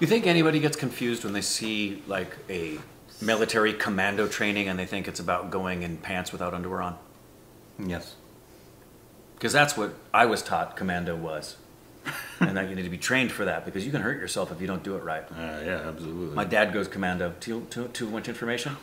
You think anybody gets confused when they see like a military commando training and they think it's about going in pants without underwear on? Yes. Because that's what I was taught commando was. and that you need to be trained for that because you can hurt yourself if you don't do it right. Uh, yeah, absolutely. My dad goes commando. Too, too, too much information?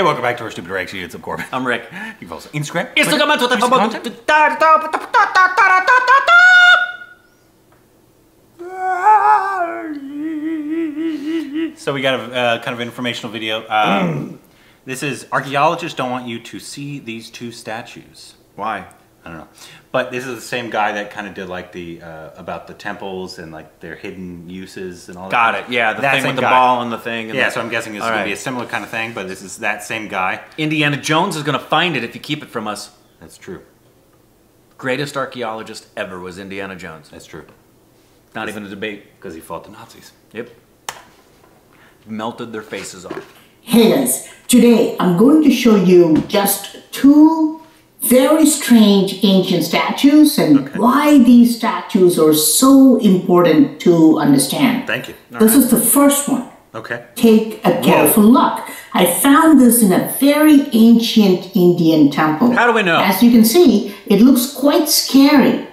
Hey, welcome back to our Stupid Reaction. It's of Korbin. I'm Rick. You can follow us on Instagram. It's Twitter, the Twitter content. So we got a uh, kind of informational video. Um, this is archaeologists don't want you to see these two statues. Why? I don't know, but this is the same guy that kind of did like the uh, about the temples and like their hidden uses and all. That. Got it. Yeah, the That thing with the guy. ball and the thing. And Yeah, the- so I'm guessing it's All gonna be a similar kind of thing, but this is that same guy. Indiana Jones is going to find it if you keep it from us. That's true. Greatest archaeologist ever was Indiana Jones. That's true. Not even a debate. Because he fought the Nazis. Yep. Melted their faces off. Hey guys, today I'm going to show you just two very strange ancient statues and why these statues are so important to understand. Thank you. This is the first one. Okay. Take a careful look. I found this in a very ancient Indian temple. How do we know? As you can see, it looks quite scary.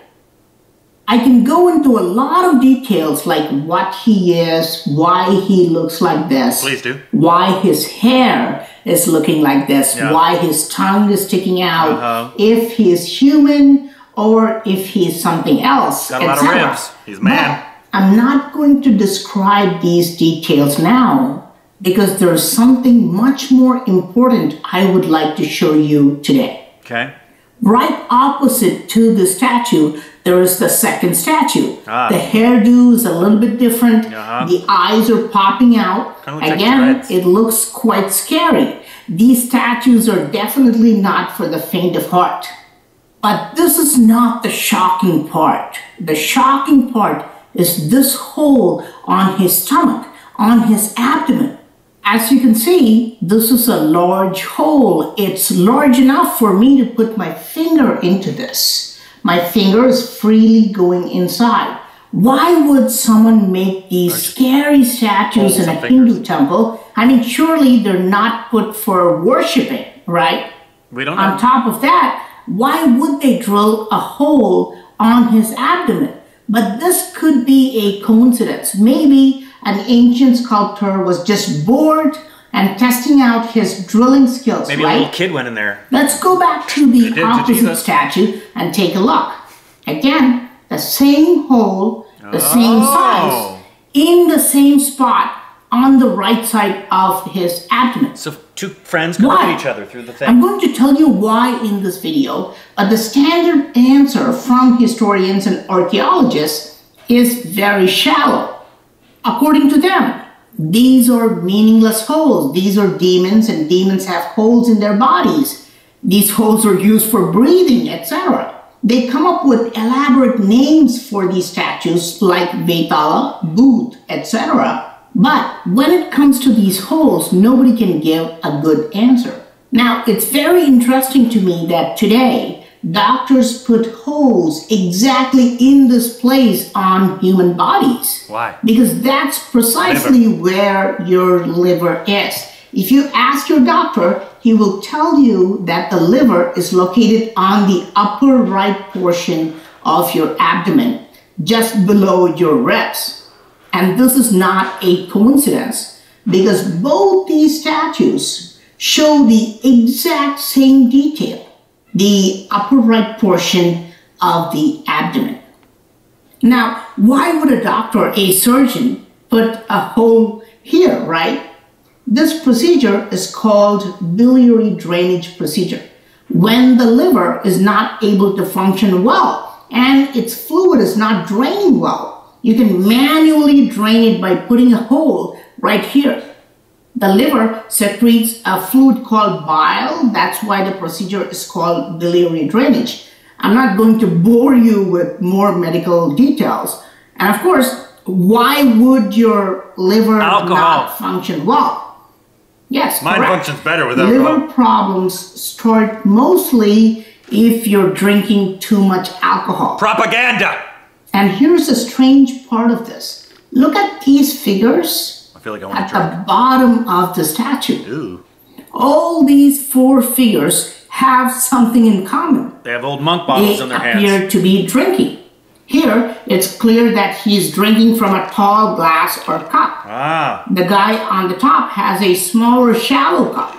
I can go into a lot of details like what he is, why he looks like this. Please do. Why his hair is looking like this, Yeah. why his tongue is sticking out, Uh-huh. if he is human or if he is something else. Got a lot of ribs. He's. But I'm not going to describe these details now because there's something much more important I would like to show you today. Okay. Right opposite to the statue, there is the second statue. Ah. The hairdo is a little bit different. Uh-huh. The eyes are popping out. Looks Again, it looks quite scary. These statues are definitely not for the faint of heart. But this is not the shocking part. The shocking part is this hole on his stomach, on his abdomen. As you can see, this is a large hole. It's large enough for me to put my finger into this. My finger is freely going inside. Why would someone make these scary statues in a Hindu temple? I mean, surely they're not put for worshiping, right? We don't On know. top of that, why would they drill a hole on his abdomen? But this could be a coincidence. Maybe an ancient sculptor was just bored and testing out his drilling skills, Maybe a little kid went in there. Let's go back to the did opposite statue and take a look. Again, the same hole, the same Oh. size, in the same spot on the right side of his abdomen. So two friends Why? each other through the thing. I'm going to tell you why in this video, but the standard answer from historians and archaeologists is very shallow. According to them, these are meaningless holes. These are demons, and demons have holes in their bodies. These holes are used for breathing, etc. They come up with elaborate names for these statues like Vetala, Booth, etc. But when it comes to these holes, nobody can give a good answer. Now, it's very interesting to me that today doctors put holes exactly in this place on human bodies. Why? Because that's precisely where your liver is. If you ask your doctor, he will tell you that the liver is located on the upper right portion of your abdomen, just below your ribs. And this is not a coincidence because both these statues show the exact same detail the upper right portion of the abdomen. Now, why would a doctor, a surgeon, put a hole here, right? This procedure is called biliary drainage procedure. When the liver is not able to function well and its fluid is not draining well, you can manually drain it by putting a hole right here. The liver secretes a fluid called bile. That's why the procedure is called biliary drainage. I'm not going to bore you with more medical details. And of course, why would your liver Alcohol. not function well? Yes, Mind correct. functions better with Liver problems start mostly if you're drinking too much alcohol. Propaganda. And here's a strange part of this. Look at these figures I feel like I want at to drink. the bottom of the statue. Ooh. All these four figures have something in common. They have old monk bottles They in their hands. They appear to be drinking. Here, it's clear that he's drinking from a tall glass or cup. Ah, The guy on the top has a smaller, shallow cup.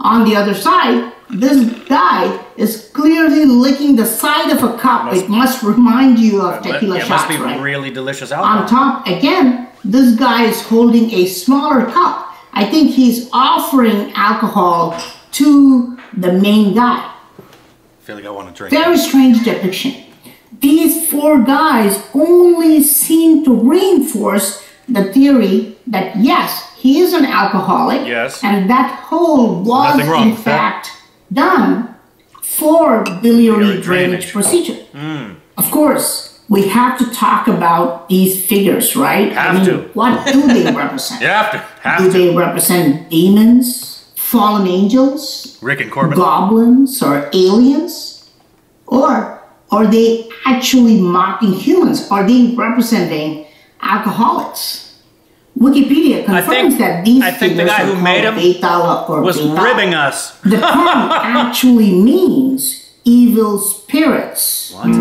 On the other side, this guy is clearly licking the side of a cup. it must remind you of but tequila it shots, must be right? really delicious On top, again, this guy is holding a smaller cup. I think he's offering alcohol to the main guy. I feel like I want to drink. Very strange depiction. These four guys only seem to reinforce the theory that yes, he is an alcoholic. Yes. And that hole was in fact done for biliary drainage, drainage. procedure. Hmm. Of course, we have to talk about these figures, right? Have to. What do they represent? You have to. Have Do to. they represent demons, fallen angels, Rick and Korbin. goblins or aliens? Or are they actually mocking humans? Are they representing alcoholics? Wikipedia I confirms think- that these I think the guy who made them Was Vetala. ribbing us. The term actually means evil spirits. What?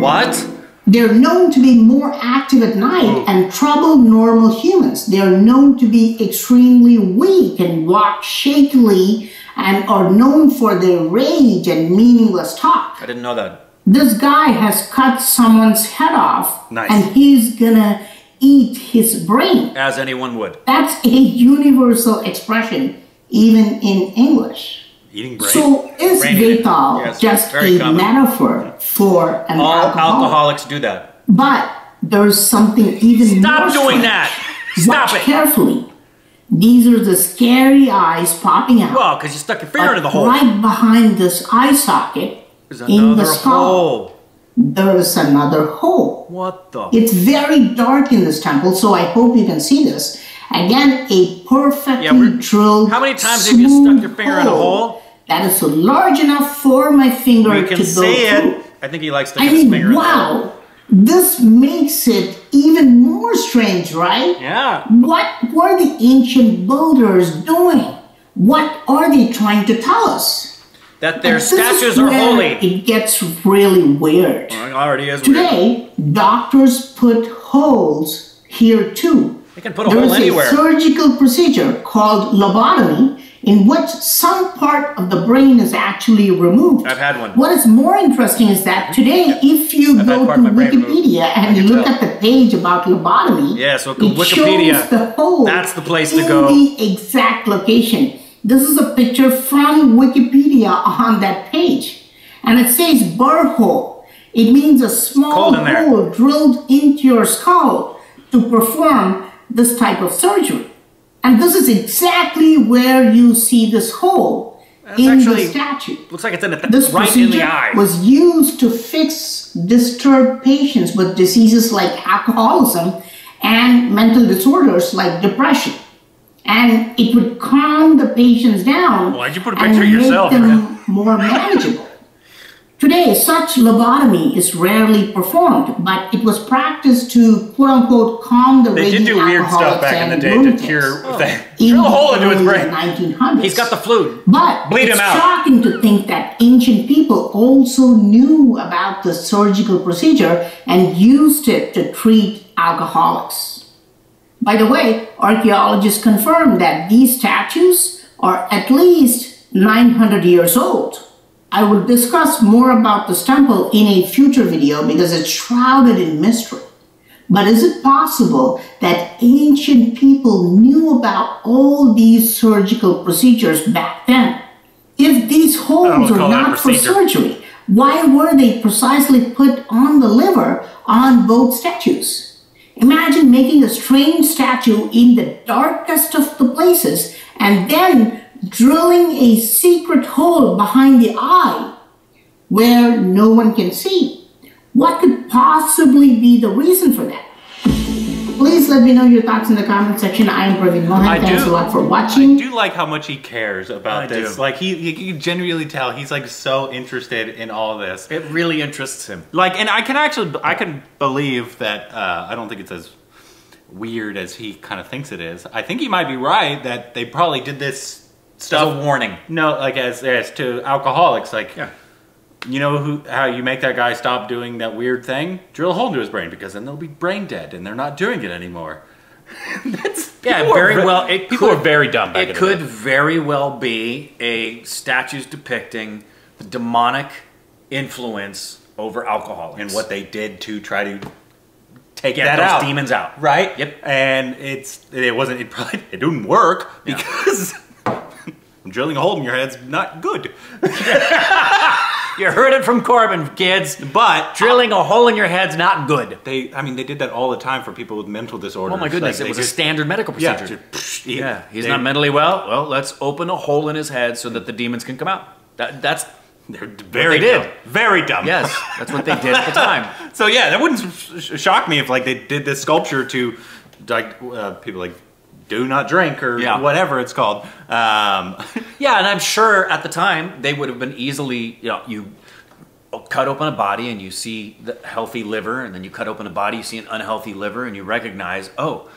What? They're known to be more active at night mm. and trouble normal humans. They're known to be extremely weak and walk shakily and are known for their rage and meaningless talk. I didn't know that. This guy has cut someone's head off Nice. and he's gonna eat his brain. As anyone would. That's a universal expression, even in English. Eating brain. So is Brain Yes, just a common. metaphor for an All alcoholic? alcoholics do that. But there's something even Stop more doing strange. that. Stop Watch it. carefully. These are the scary eyes popping out. Well, because you stuck your finger into the hole. Right behind this eye socket, in the skull, hole. there's another hole. What the? It's very dark in this temple, so I hope you can see this. Again, a perfectly Yeah, drilled. How many times have you stuck your finger in a hole? That is so large enough for my finger to can go see through. it. I think he likes to I mean, in the hole. wow. This makes it even more strange, right? Yeah. What were the ancient builders doing? What are they trying to tell us? That their statues are holy. It gets really weird. Well, it already is weird. Today, doctors put holes here too. They can put a There hole is anywhere. a surgical procedure called lobotomy in which some part of the brain is actually removed. I've had one. What is more interesting is that mm-hmm. today, if you I've go to of my brain removed. Wikipedia and you look tell. at the page about lobotomy, Yeah, so it Wikipedia, shows the hole. that's the place to in go. the exact location. This is a picture from Wikipedia on that page, and it says burr hole. It means a small hole drilled into your skull to perform this type of surgery. And this is exactly where you see this hole That's in actually- the statue. Looks like it's in the This right in the eye. was used to fix disturbed patients with diseases like alcoholism and mental disorders like depression. And it would calm the patients down Why'd you put a and picture of make yourself, them more manageable. Today, such lobotomy is rarely performed, but it was practiced to quote unquote calm the They did do weird stuff back in the day to cure. in Drill a hole into his brain. 1900s. He's got the flu. But Bleed it's him out. shocking to think that ancient people also knew about the surgical procedure and used it to treat alcoholics. By the way, archaeologists confirm that these statues are at least 900 years old. I will discuss more about this temple in a future video because it's shrouded in mystery. But is it possible that ancient people knew about all these surgical procedures back then? If these holes would are call that a not for surgery, why were they precisely put on the liver on both statues? Imagine making a strange statue in the darkest of the places and then drilling a secret hole behind the eye where no one can see. What could possibly be the reason for that? Please let me know your thoughts in the comment section. I am Praveen Mohan. I Thanks do- a lot for watching. I do like how much he cares about I this. do. Like he, you can genuinely tell he's like so interested in all this. It really interests him. Like, and I can actually, I can believe that. Uh, I don't think it's as weird as he kind of thinks it is. I think he might be right that they probably did this It's stuff. a warning. No, like as as to alcoholics, like Yeah. you know who how you make that guy stop doing that weird thing? Drill a hole into his brain because then they'll be brain dead and they're not doing it anymore. That's Yeah, people are very well. It people could, are very dumb. Back It could day. very well be a statues depicting the demonic influence over alcoholics and what they did to try to take get that those out. demons out. right? Yep. And it's it wasn't it probably it didn't work Yeah. because drilling a hole in your head's not good. You heard it from Korbin, kids. But Drilling a hole in your head's not good. they, I mean, they did that all the time for people with mental disorders. Oh my goodness, Like, it was they a standard medical yeah, procedure. just, Yeah, he's they- not mentally well. Well, let's open a hole in his head so that the demons can come out. That, that's They're very they did. dumb. Very dumb. yes, that's what they did at the time. So yeah, that wouldn't sh- shock me if like they did this sculpture to like uh, people like do not drink or Yeah. whatever it's called. Um, Yeah, and I'm sure at the time they would have been easily, you know, you cut open a body and you see the healthy liver, and then you cut open a body, you see an unhealthy liver, and you recognize, oh,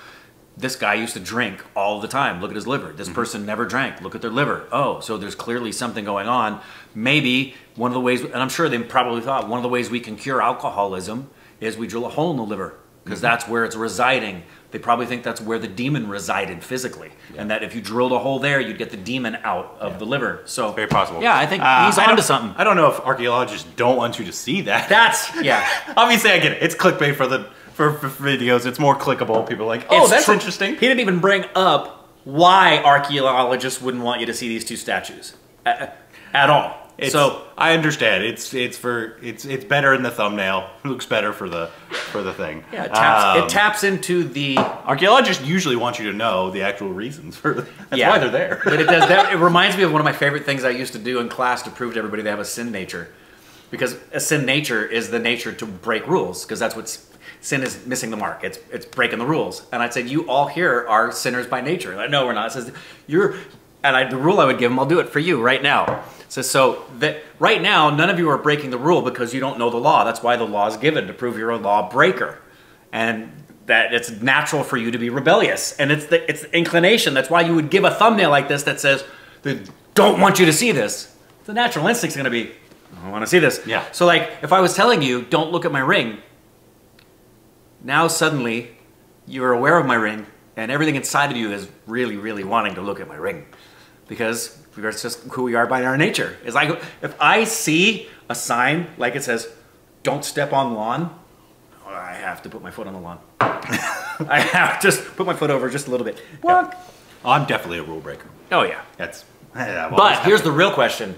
this guy used to drink all the time. Look at his liver. This person never drank. Look at their liver. Oh, so there's clearly something going on. Maybe one of the ways, and I'm sure they probably thought one of the ways we can cure alcoholism is we drill a hole in the liver because that's where it's residing. They probably think that's where the demon resided physically, and that if you drilled a hole there, you'd get the demon out of the liver. So very possible. Yeah, I think Uh, he's onto something. I don't know if archaeologists don't want you to see that. That's yeah. Obviously, I get it. It's clickbait for the for, for videos. It's more clickable. People are like, Oh, it's that's tr- interesting. He didn't even bring up why archaeologists wouldn't want you to see these two statues at, at all. It's, so I understand. It's it's for it's it's better in the thumbnail. It looks better for the for the thing. yeah, it taps, Um, it taps into the Archaeologists usually want you to know the actual reasons for. That's Yeah. why they're there. but it does that. It reminds me of one of my favorite things I used to do in class to prove to everybody they have a sin nature, because a sin nature is the nature to break rules, because that's what sin is missing the mark. It's it's breaking the rules. And I said, you all here are sinners by nature. And I no, we're not. It says you're, and I, the rule I would give them, I'll do it for you right now. So so that right now none of you are breaking the rule because you don't know the law. That's why the law is given to prove you're a law breaker, and that it's natural for you to be rebellious, and it's the it's the inclination. That's why you would give a thumbnail like this that says, "They don't want you to see this." The natural instinct's going to be, "I want to see this." Yeah. So like, if I was telling you, "Don't look at my ring," now suddenly you're aware of my ring, and everything inside of you is really, really wanting to look at my ring, because it's just who we are by our nature. It's like if I see a sign like it says, "Don't step on lawn," oh, I have to put my foot on the lawn. I have to just put my foot over just a little bit. Walk. I'm definitely a rule breaker. Oh yeah. That's. I've But here's the real question: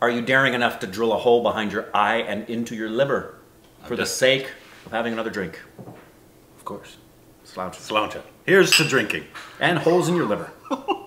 Are you daring enough to drill a hole behind your eye and into your liver for the sake of having another drink? of course. Slouch. Slouch it. Here's to drinking. And holes in your liver.